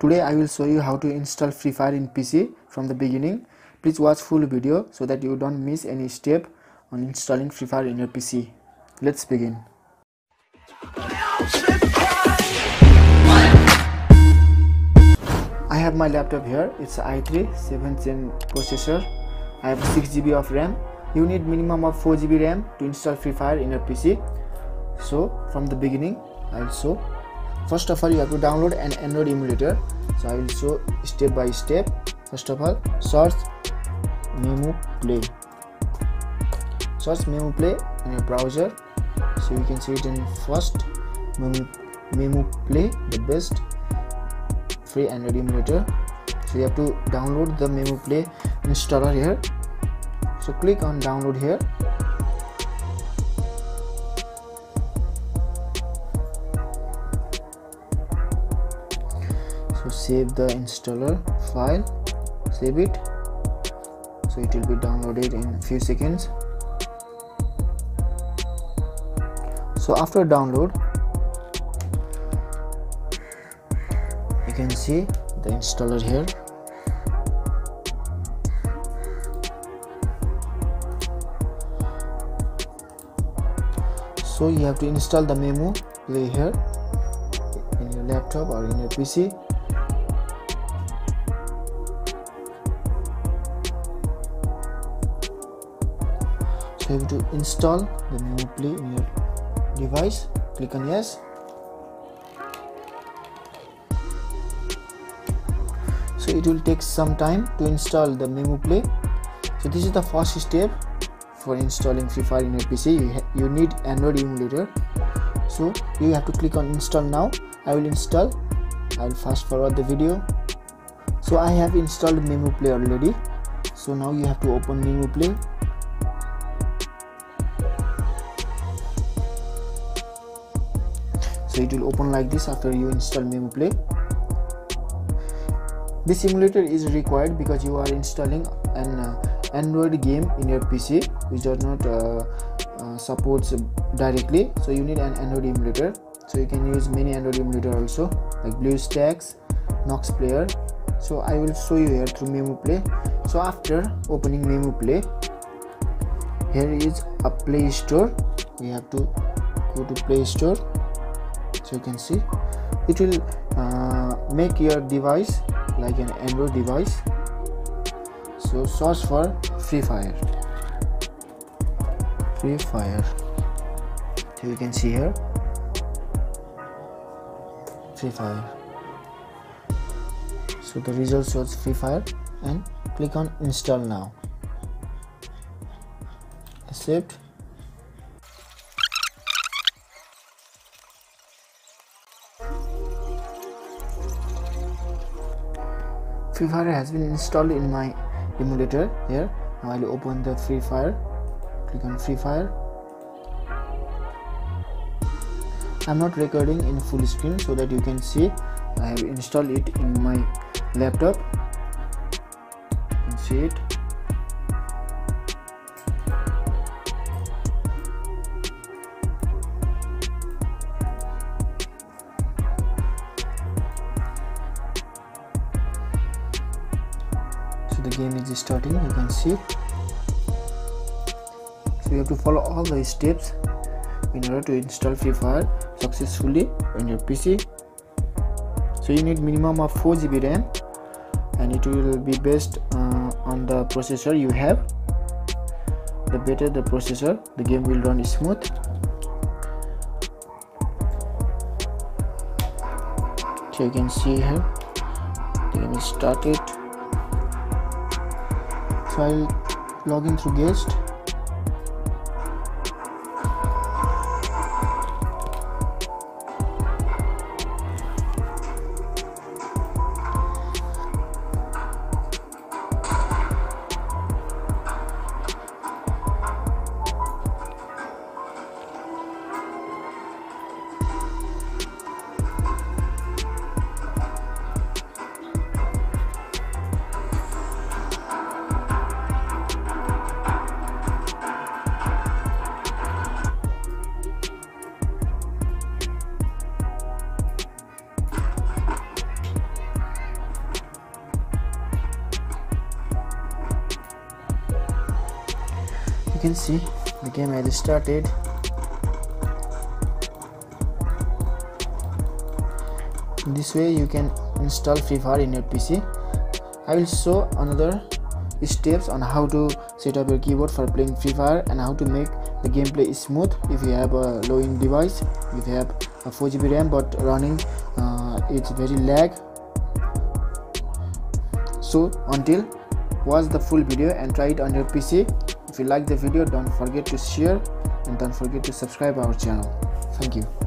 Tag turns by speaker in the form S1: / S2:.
S1: Today I will show you how to install Free Fire in PC from the beginning. Please watch full video so that you don't miss any step on installing Free Fire in your PC. Let's begin. I have my laptop here. It's i3 7th gen processor. I have 6 GB of RAM. You need minimum of 4 GB RAM to install Free Fire in your PC. So from the beginning, I'll show first of all you have to download an android emulator. So i will show step by step. First of all search memu play. Search memu play in your browser. So you can see it in first memu, memu play the best free android emulator. So you have to download the memu play installer here. So click on download here save the installer file. Save it. So it will be downloaded in a few seconds. So after download you can see the installer here. So you have to install the memu play here in your laptop or in your pc you have to install the memu play in your device. Click on yes. So it will take some time to install the memu play. So this is the first step for installing free fire in your pc you, you need android emulator. So you have to click on install now. I will install. I will fast forward the video. So i have installed memu play already. So now you have to open memu play it will open like this after you install memu play. This simulator is required because you are installing an uh, android game in your pc which does not uh, uh, supports directly. So you need an android emulator. So you can use many android emulator also like bluestacks nox player. So i will show you here through memu play. So after opening memu play here is a play store. We have to go to play store so you can see. It will uh, make your device like an android device. So search for free fire. Free fire. So you can see here. Free fire. So the result shows free fire. And click on install now. Accept free fire has been installed in my emulator here. Now i'll open the free fire. Click on free fire. I'm not recording in full screen so that you can see. I have installed it in my laptop. You can see it game is starting you can see. So you have to follow all the steps in order to install free fire successfully on your pc so you need minimum of 4 gb ram and it will be based uh, on the processor you have. The better the processor the game will run smooth. So you can see here the game is started so I'll through guest you can see the game has started. This way you can install free fire in your pc i will show another steps on how to set up your keyboard for playing free fire and how to make the gameplay smooth if you have a low end device if you have a 4 gb ram but running uh, it's very lag. So until watch the full video and try it on your pc if you like the video don't forget to share and don't forget to subscribe our channel. Thank you